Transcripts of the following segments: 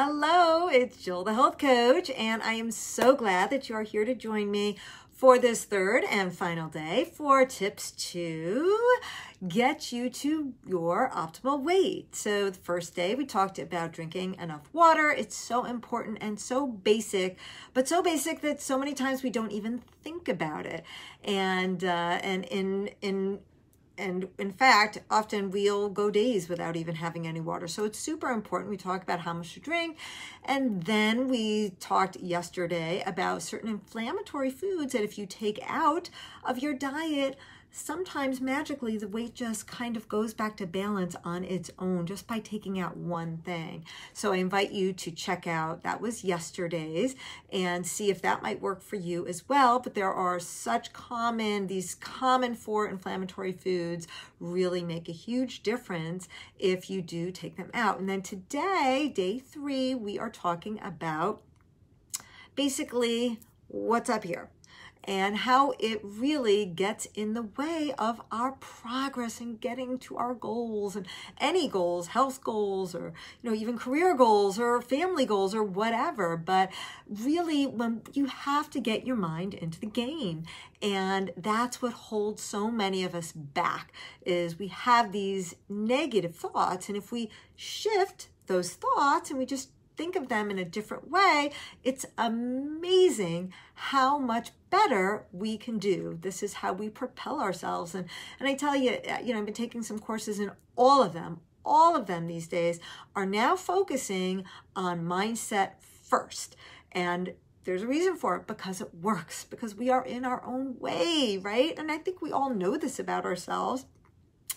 Hello, it's Jill the Health Coach, and I am so glad that you are here to join me for this third and final day for tips to get you to your optimal weight. So, the first day we talked about drinking enough water. It's so important and so basic, but so basic that so many times we don't even think about it. And uh, and in in and in fact, often we'll go days without even having any water. So it's super important. We talk about how much to drink. And then we talked yesterday about certain inflammatory foods that if you take out of your diet, sometimes magically the weight just kind of goes back to balance on its own just by taking out one thing. So I invite you to check out, that was yesterday's, and see if that might work for you as well. But there are such common, these common four inflammatory foods really make a huge difference if you do take them out. And then today, day three, we are talking about basically what's up here and how it really gets in the way of our progress in getting to our goals and any goals, health goals, or you know, even career goals or family goals or whatever. But really, when you have to get your mind into the game. And that's what holds so many of us back is we have these negative thoughts. And if we shift those thoughts and we just think of them in a different way, it's amazing how much better we can do. This is how we propel ourselves. And, and I tell you, uh, you know, I've been taking some courses in all of them, all of them these days are now focusing on mindset first. And there's a reason for it because it works, because we are in our own way, right? And I think we all know this about ourselves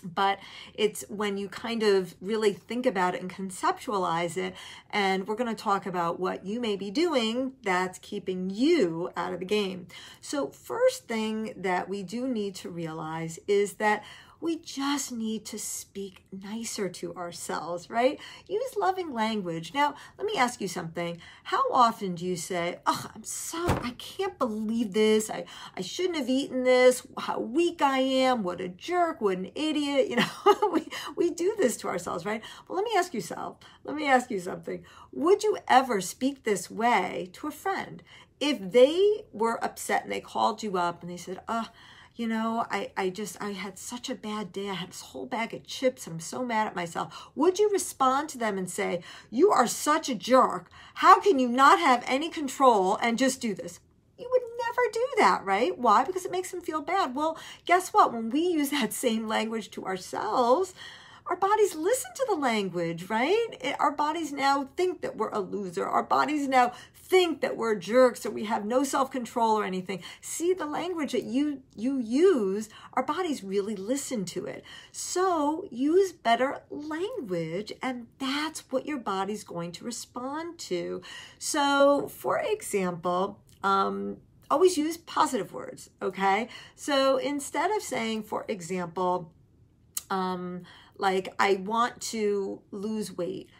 but it's when you kind of really think about it and conceptualize it. And we're going to talk about what you may be doing that's keeping you out of the game. So, first thing that we do need to realize is that we just need to speak nicer to ourselves, right? Use loving language. Now, let me ask you something. How often do you say, Oh, I'm so, I can't believe this. I, I shouldn't have eaten this. How weak I am. What a jerk. What an idiot. You know, we, we do this to ourselves, right? Well, let me ask you yourself, let me ask you something. Would you ever speak this way to a friend? If they were upset and they called you up and they said, Oh, you know, I, I just, I had such a bad day. I had this whole bag of chips. I'm so mad at myself. Would you respond to them and say, you are such a jerk. How can you not have any control and just do this? You would never do that, right? Why? Because it makes them feel bad. Well, guess what? When we use that same language to ourselves, our bodies listen to the language, right? It, our bodies now think that we're a loser. Our bodies now think that we're jerks or we have no self-control or anything. See the language that you you use, our bodies really listen to it. So use better language and that's what your body's going to respond to. So for example, um, always use positive words, okay? So instead of saying, for example, um, like I want to lose weight.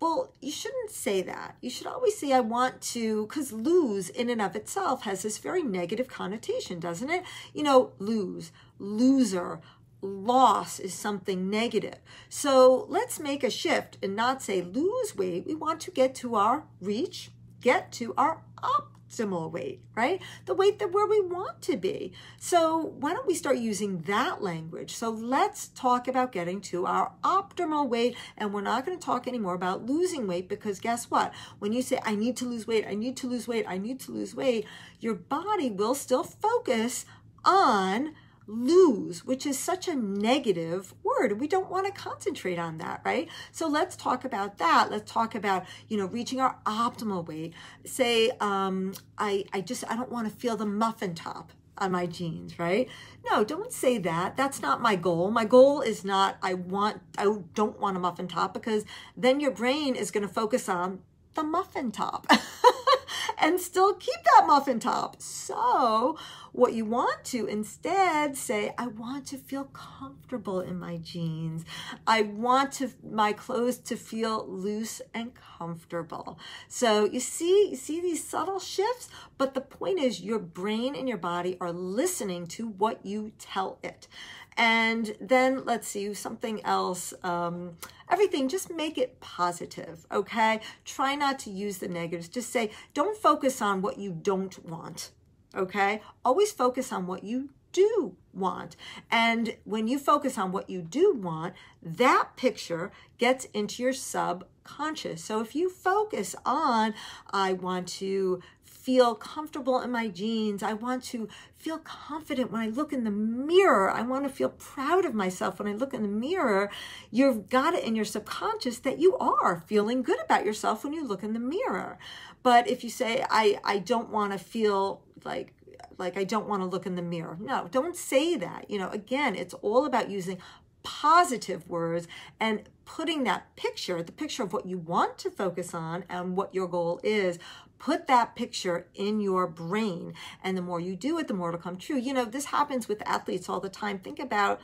Well, you shouldn't say that. You should always say, I want to, because lose in and of itself has this very negative connotation, doesn't it? You know, lose, loser, loss is something negative. So let's make a shift and not say lose weight. We want to get to our reach, get to our up optimal weight, right? The weight that where we want to be. So why don't we start using that language? So let's talk about getting to our optimal weight. And we're not going to talk anymore about losing weight because guess what? When you say, I need to lose weight, I need to lose weight, I need to lose weight, your body will still focus on lose, which is such a negative word. We don't want to concentrate on that, right? So let's talk about that. Let's talk about, you know, reaching our optimal weight. Say, um, I, I just, I don't want to feel the muffin top on my jeans, right? No, don't say that. That's not my goal. My goal is not, I want, I don't want a muffin top because then your brain is going to focus on the muffin top. and still keep that muffin top. So what you want to instead say, I want to feel comfortable in my jeans. I want to my clothes to feel loose and comfortable. So you see, you see these subtle shifts, but the point is your brain and your body are listening to what you tell it. And then let's see something else. Um, everything, just make it positive, okay? Try not to use the negatives. Just say, don't focus on what you don't want, okay? Always focus on what you do want. And when you focus on what you do want, that picture gets into your subconscious. So if you focus on, I want to feel comfortable in my jeans. I want to feel confident when I look in the mirror. I want to feel proud of myself when I look in the mirror. You've got it in your subconscious that you are feeling good about yourself when you look in the mirror. But if you say, I, I don't want to feel like like I don't want to look in the mirror. No, don't say that. You know, again, it's all about using positive words and putting that picture, the picture of what you want to focus on and what your goal is, put that picture in your brain. And the more you do it, the more it'll come true. You know, this happens with athletes all the time. Think about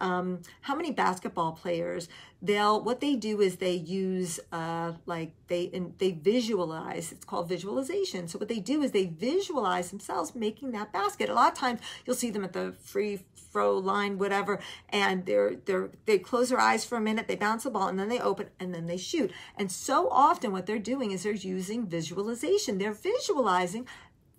um, how many basketball players they'll what they do is they use uh, like they and they visualize it's called visualization. So what they do is they visualize themselves making that basket. A lot of times you'll see them at the free throw line whatever and they're they're they close their eyes for a minute they bounce the ball and then they open and then they shoot. And so often what they're doing is they're using visualization. They're visualizing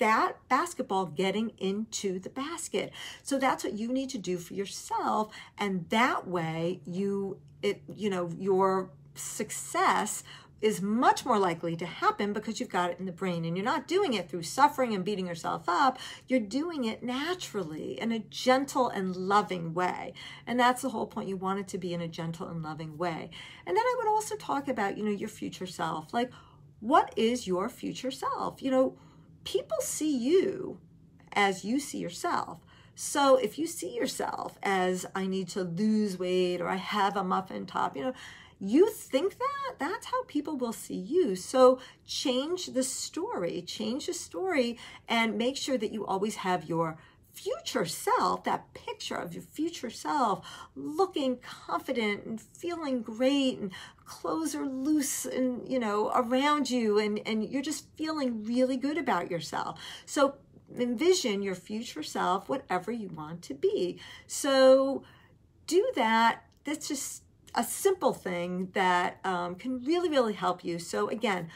that basketball getting into the basket. So that's what you need to do for yourself. And that way you, it, you know, your success is much more likely to happen because you've got it in the brain and you're not doing it through suffering and beating yourself up. You're doing it naturally in a gentle and loving way. And that's the whole point. You want it to be in a gentle and loving way. And then I would also talk about, you know, your future self. Like, what is your future self? You know, people see you as you see yourself. So if you see yourself as I need to lose weight or I have a muffin top, you know, you think that, that's how people will see you. So change the story, change the story and make sure that you always have your future self, that picture of your future self, looking confident and feeling great and clothes are loose and, you know, around you and, and you're just feeling really good about yourself. So envision your future self, whatever you want to be. So do that. That's just a simple thing that um, can really, really help you. So again,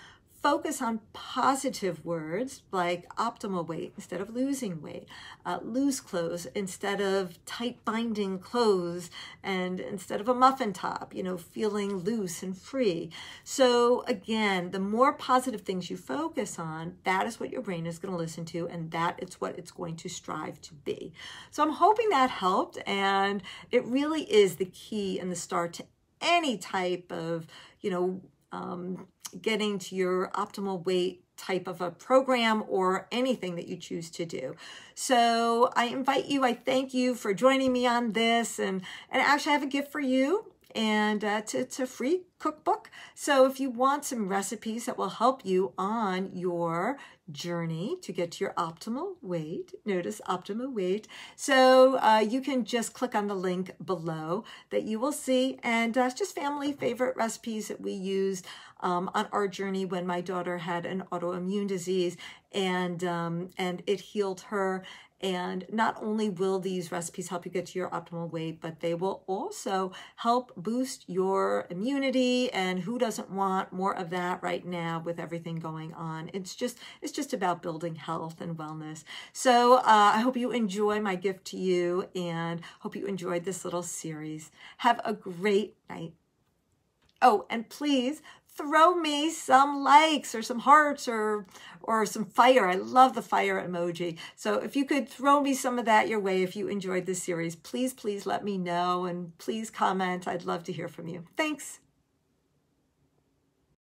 focus on positive words like optimal weight instead of losing weight, uh, loose clothes instead of tight binding clothes, and instead of a muffin top, you know, feeling loose and free. So, again, the more positive things you focus on, that is what your brain is going to listen to, and that is what it's going to strive to be. So, I'm hoping that helped, and it really is the key and the start to any type of, you know, um, getting to your optimal weight type of a program or anything that you choose to do. So I invite you, I thank you for joining me on this and, and actually I have a gift for you and uh, a free cookbook. So if you want some recipes that will help you on your journey to get to your optimal weight, notice optimal weight. So uh, you can just click on the link below that you will see. And uh, just family favorite recipes that we used um, on our journey when my daughter had an autoimmune disease and um, and it healed her and not only will these recipes help you get to your optimal weight, but they will also help boost your immunity. And who doesn't want more of that right now with everything going on? It's just, it's just about building health and wellness. So uh, I hope you enjoy my gift to you and hope you enjoyed this little series. Have a great night. Oh, and please throw me some likes or some hearts or or some fire. I love the fire emoji. So if you could throw me some of that your way if you enjoyed this series, please, please let me know and please comment. I'd love to hear from you. Thanks.